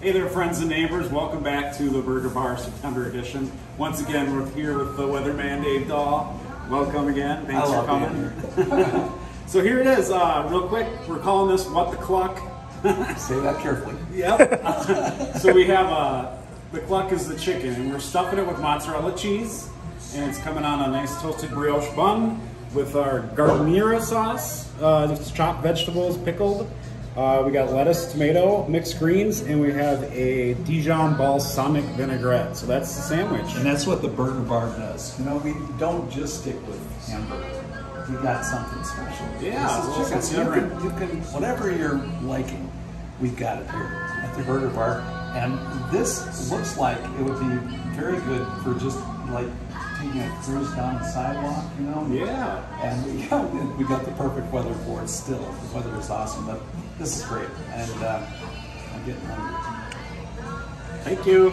Hey there, friends and neighbors. Welcome back to the Burger Bar September edition. Once again, we're here with the weatherman Dave Dahl. Welcome again. Thanks for coming. so here it is. Uh, real quick, we're calling this "What the Cluck." Say that carefully. Yep. so we have uh, the cluck is the chicken, and we're stuffing it with mozzarella cheese, and it's coming on a nice toasted brioche bun with our giardiniera sauce, uh, just chopped vegetables, pickled. Uh, we got lettuce, tomato, mixed greens, and we have a Dijon balsamic vinaigrette. So that's the sandwich. And that's what the Burger Bar does. You know, we don't just stick with hamburger. We got something special. Yeah, this is well. So you can, you can, whatever you're liking, we've got it here at the Burger Bar. And this looks like it would be very good for just like a cruise down the sidewalk, you know? Yeah. And we got, we got the perfect weather for it still. The weather is awesome, but this is great. And uh, I'm getting hungry. Thank you.